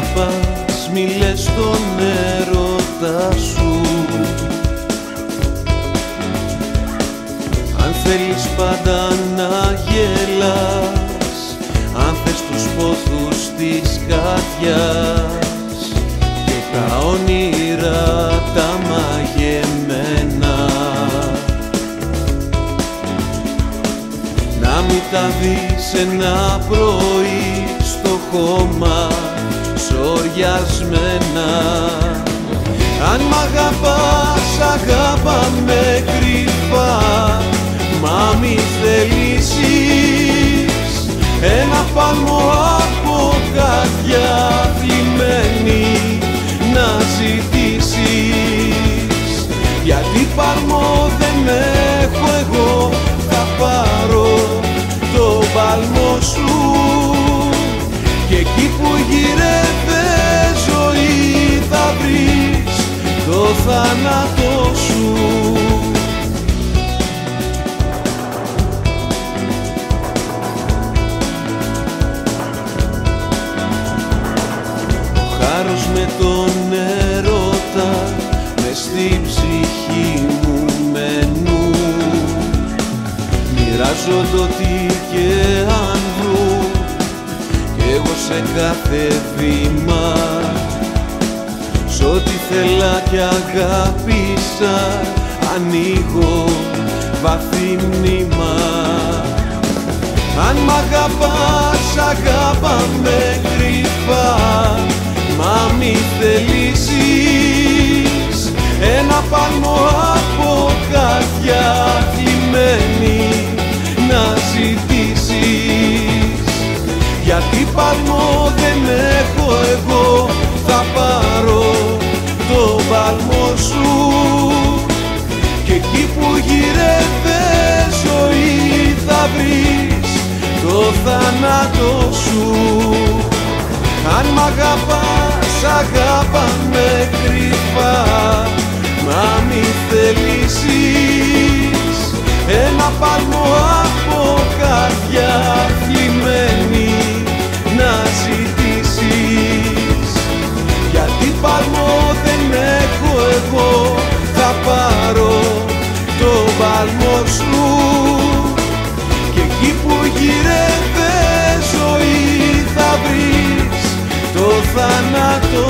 αγαπάς μη λες τον έρωτα σου. Αν θέλεις πάντα να γελάς Αν θες τους πόθους της καρδιάς Και τα όνειρα τα μαγεμένα. Να μην τα δεις ένα πρωί στο χώμα σοριασμένα αν μ' αγαπάς αγάπα με κρυφά Μα μη θελήσεις. Ένα παλμό από καρδιά θλιμμένη να ζητήσεις. Γιατί παλμό δεν τον ερώτα μες στη ψυχή μου μενού. Μοιράζω το τι και αν βρω κι εγώ σε κάθε βήμα. Σ' ό,τι θέλα κι αγάπησα ανοίγω βαθύ μνήμα. Αν μ' αγαπάς αγάπα με κρυφά αν μ' αγαπάς αγάπα με κρυφά. Μα μη θελήσεις ένα παλμό από καρδιά θλιμμένη να ζητήσεις. Γιατί παλμό δεν έχω εγώ θα πάρω το παλμό σου θάνατο